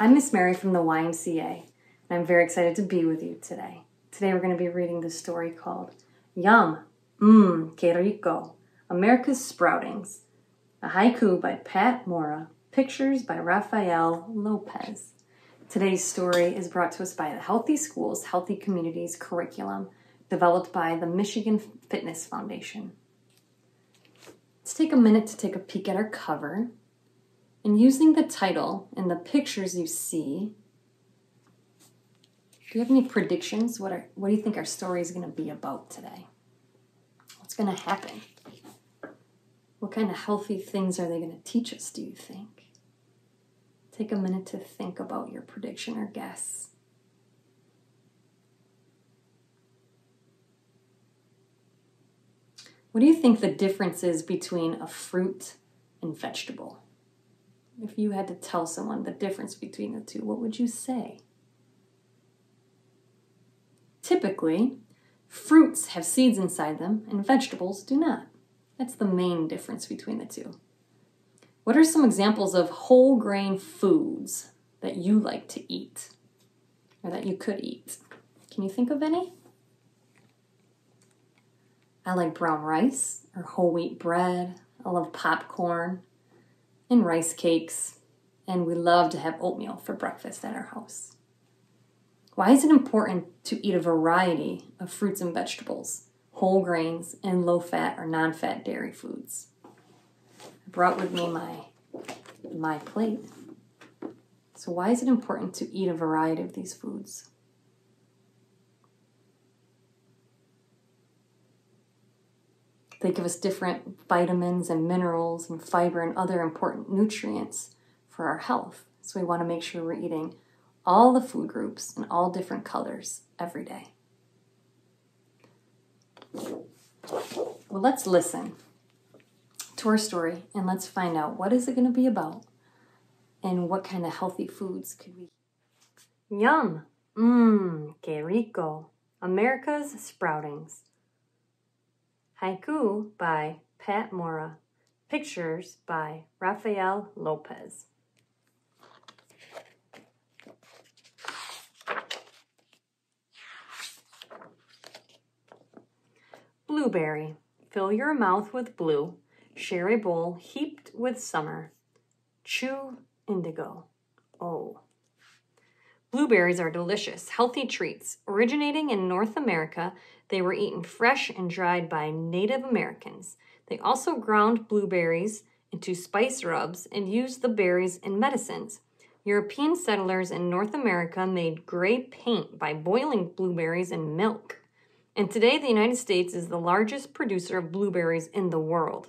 I'm Miss Mari from the YMCA, and I'm very excited to be with you today. Today we're going to be reading the story called Yum, Mmm, Que Rico, America's Sproutings, a haiku by Pat Mora, pictures by Rafael Lopez. Today's story is brought to us by the Healthy Schools, Healthy Communities curriculum developed by the Michigan Fitness Foundation. Let's take a minute to take a peek at our cover and using the title and the pictures you see, do you have any predictions? What, are, what do you think our story is going to be about today? What's going to happen? What kind of healthy things are they going to teach us, do you think? Take a minute to think about your prediction or guess. What do you think the difference is between a fruit and vegetable? If you had to tell someone the difference between the two, what would you say? Typically, fruits have seeds inside them and vegetables do not. That's the main difference between the two. What are some examples of whole grain foods that you like to eat or that you could eat? Can you think of any? I like brown rice or whole wheat bread. I love popcorn and rice cakes, and we love to have oatmeal for breakfast at our house. Why is it important to eat a variety of fruits and vegetables, whole grains, and low fat or non fat dairy foods? I brought with me my, my plate. So, why is it important to eat a variety of these foods? They give us different vitamins and minerals and fiber and other important nutrients for our health. So we want to make sure we're eating all the food groups in all different colors every day. Well, let's listen to our story and let's find out what is it going to be about and what kind of healthy foods could we Yum! Mmm, que rico. America's Sproutings. Haiku by Pat Mora. Pictures by Rafael Lopez. Blueberry. Fill your mouth with blue. Share a bowl heaped with summer. Chew indigo. Oh. Blueberries are delicious, healthy treats. Originating in North America, they were eaten fresh and dried by Native Americans. They also ground blueberries into spice rubs and used the berries in medicines. European settlers in North America made gray paint by boiling blueberries in milk. And today, the United States is the largest producer of blueberries in the world.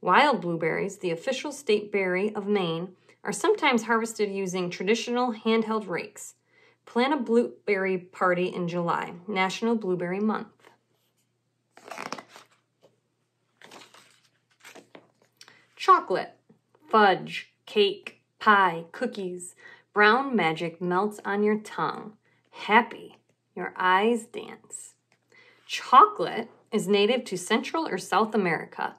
Wild blueberries, the official state berry of Maine, are sometimes harvested using traditional handheld rakes. Plan a blueberry party in July, National Blueberry Month. Chocolate, fudge, cake, pie, cookies. Brown magic melts on your tongue. Happy, your eyes dance. Chocolate is native to Central or South America.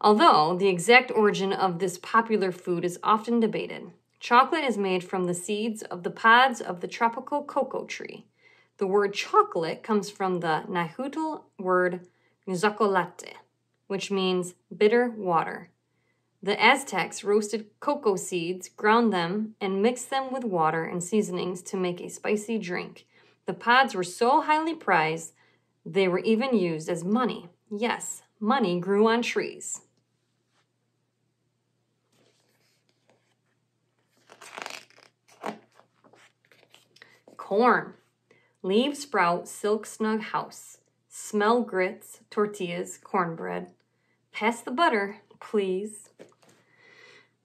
Although the exact origin of this popular food is often debated, chocolate is made from the seeds of the pods of the tropical cocoa tree. The word xocolatl comes from the Nahuatl word chocolate, which means bitter water. The Aztecs roasted cocoa seeds, ground them, and mixed them with water and seasonings to make a spicy drink. The pods were so highly prized, they were even used as money. Yes, money grew on trees. Corn. Leave sprout silk snug house. Smell grits, tortillas, cornbread. Pass the butter, please.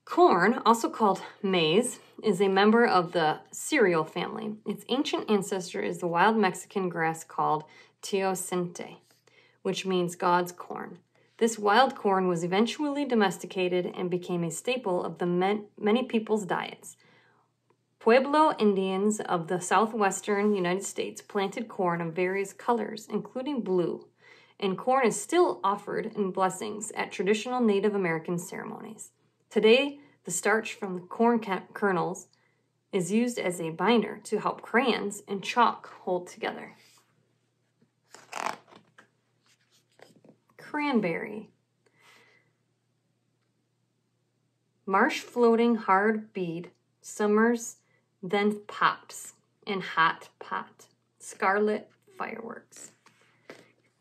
Corn, also called maize, is a member of the cereal family. Its ancient ancestor is the wild Mexican grass called teosinte, which means God's corn. This wild corn was eventually domesticated and became a staple of the many people's diets. Pueblo Indians of the southwestern United States planted corn of various colors, including blue, and corn is still offered in blessings at traditional Native American ceremonies. Today, the starch from the corn kernels is used as a binder to help crayons and chalk hold together. Cranberry. Marsh floating hard bead, summers, then pops in hot pot. Scarlet fireworks.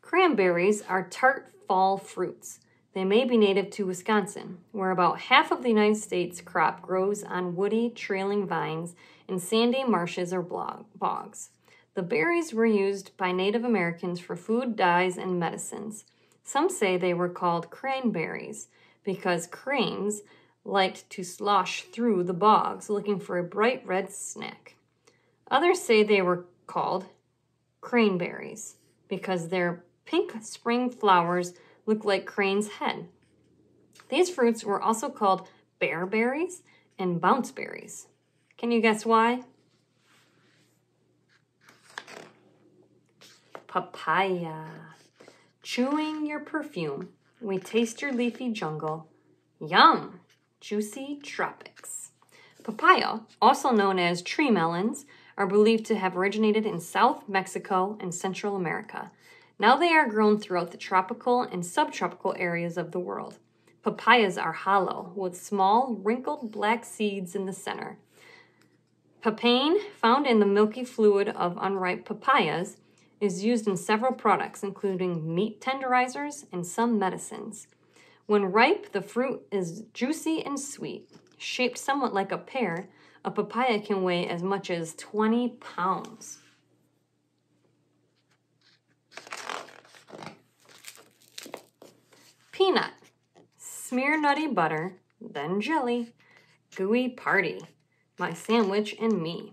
Cranberries are tart fall fruits. They may be native to Wisconsin, where about half of the United States crop grows on woody, trailing vines in sandy marshes or bogs. The berries were used by Native Americans for food, dyes, and medicines. Some say they were called cranberries because cranes liked to slosh through the bogs looking for a bright red snack. Others say they were called craneberries because their pink spring flowers look like crane's head. These fruits were also called bearberries and bounceberries. Can you guess why? Papaya. Chewing your perfume, we taste your leafy jungle. Yum! Juicy tropics. Papaya, also known as tree melons, are believed to have originated in South Mexico and Central America. Now they are grown throughout the tropical and subtropical areas of the world. Papayas are hollow, with small, wrinkled black seeds in the center. Papain, found in the milky fluid of unripe papayas, is used in several products, including meat tenderizers and some medicines. When ripe, the fruit is juicy and sweet. Shaped somewhat like a pear, a papaya can weigh as much as 20 pounds. Peanut. Smear nutty butter, then jelly. Gooey party. My sandwich and me.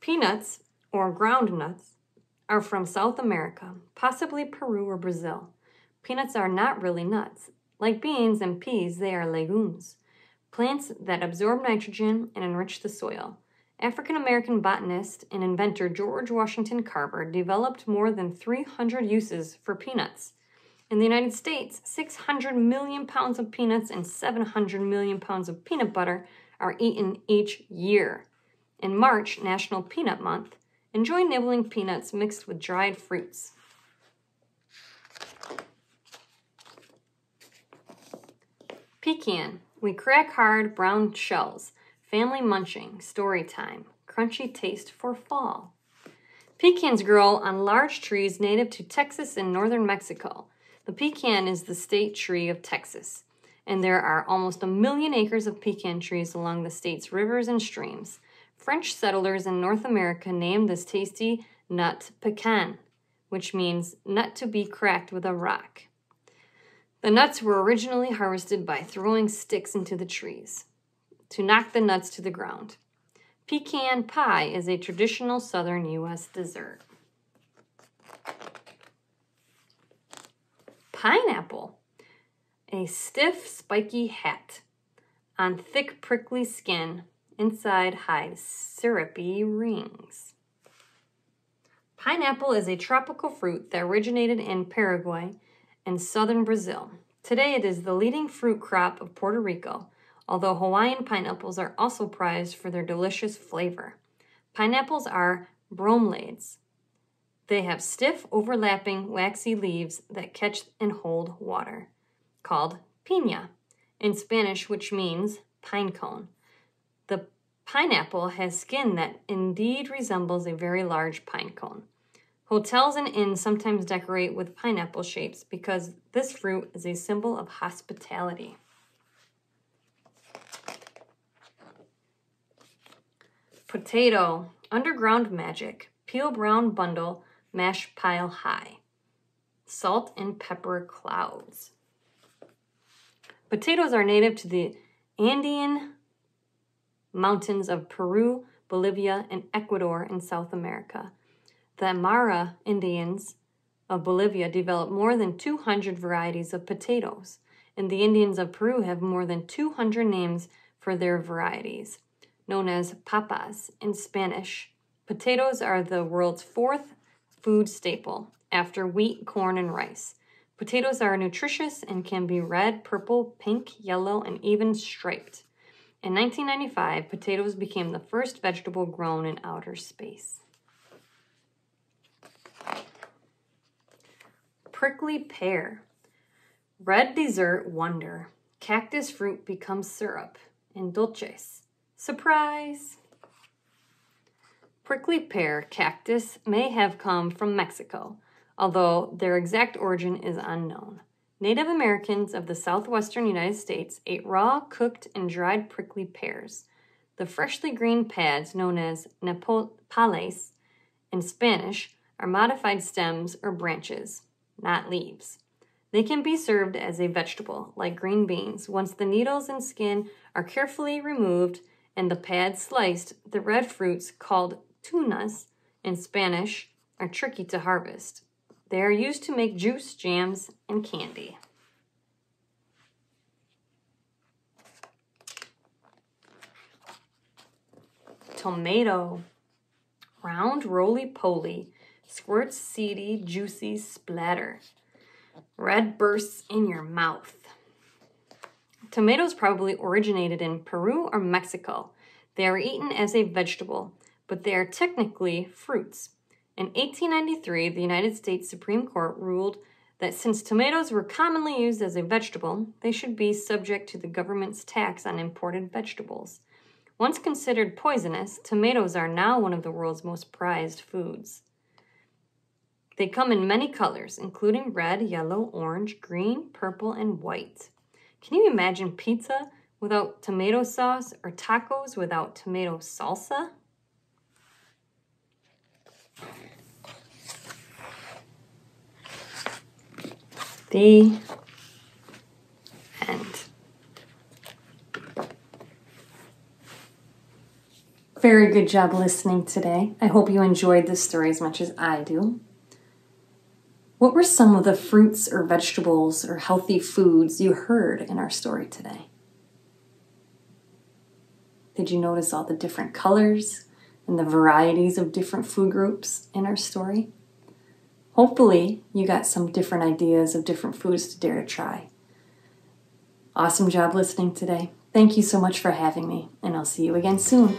Peanuts, or ground nuts, are from South America, possibly Peru or Brazil. Peanuts are not really nuts. Like beans and peas, they are legumes, plants that absorb nitrogen and enrich the soil. African American botanist and inventor George Washington Carver developed more than 300 uses for peanuts. In the United States, 600 million pounds of peanuts and 700 million pounds of peanut butter are eaten each year. In March, National Peanut Month, Enjoy nibbling peanuts mixed with dried fruits. Pecan. We crack hard brown shells. Family munching. Story time. Crunchy taste for fall. Pecans grow on large trees native to Texas and northern Mexico. The pecan is the state tree of Texas, and there are almost a million acres of pecan trees along the state's rivers and streams. French settlers in North America named this tasty nut pecan, which means nut to be cracked with a rock. The nuts were originally harvested by throwing sticks into the trees to knock the nuts to the ground. Pecan pie is a traditional southern U.S. dessert. Pineapple, a stiff, spiky hat on thick, prickly skin Inside hide syrupy rings. Pineapple is a tropical fruit that originated in Paraguay and southern Brazil. Today it is the leading fruit crop of Puerto Rico, although Hawaiian pineapples are also prized for their delicious flavor. Pineapples are bromeliads. They have stiff, overlapping, waxy leaves that catch and hold water, called piña in Spanish, which means pine cone. The pineapple has skin that indeed resembles a very large pine cone. Hotels and inns sometimes decorate with pineapple shapes because this fruit is a symbol of hospitality. Potato, underground magic, peel brown bundle, mash pile high. Salt and pepper clouds. Potatoes are native to the Andean mountains of Peru, Bolivia, and Ecuador in South America. The Aymara Indians of Bolivia developed more than 200 varieties of potatoes, and the Indians of Peru have more than 200 names for their varieties, known as papas in Spanish. Potatoes are the world's fourth food staple after wheat, corn, and rice. Potatoes are nutritious and can be red, purple, pink, yellow, and even striped. In 1995, potatoes became the first vegetable grown in outer space. Prickly pear. Red dessert wonder. Cactus fruit becomes syrup. In dulces. Surprise! Prickly pear cactus may have come from Mexico, although their exact origin is unknown. Native Americans of the southwestern United States ate raw, cooked, and dried prickly pears. The freshly green pads, known as nopales in Spanish, are modified stems or branches, not leaves. They can be served as a vegetable, like green beans. Once the needles and skin are carefully removed and the pads sliced, the red fruits, called tunas in Spanish, are tricky to harvest. They are used to make juice, jams, and candy. Tomato. Round, roly-poly, squirts seedy, juicy splatter. Red bursts in your mouth. Tomatoes probably originated in Peru or Mexico. They are eaten as a vegetable, but they are technically fruits. In 1893, the United States Supreme Court ruled that since tomatoes were commonly used as a vegetable, they should be subject to the government's tax on imported vegetables. Once considered poisonous, tomatoes are now one of the world's most prized foods. They come in many colors, including red, yellow, orange, green, purple, and white. Can you imagine pizza without tomato sauce or tacos without tomato salsa? The end. Very good job listening today. I hope you enjoyed this story as much as I do. What were some of the fruits or vegetables or healthy foods you heard in our story today? Did you notice all the different colors and the varieties of different food groups in our story? Hopefully, you got some different ideas of different foods to dare to try. Awesome job listening today. Thank you so much for having me, and I'll see you again soon.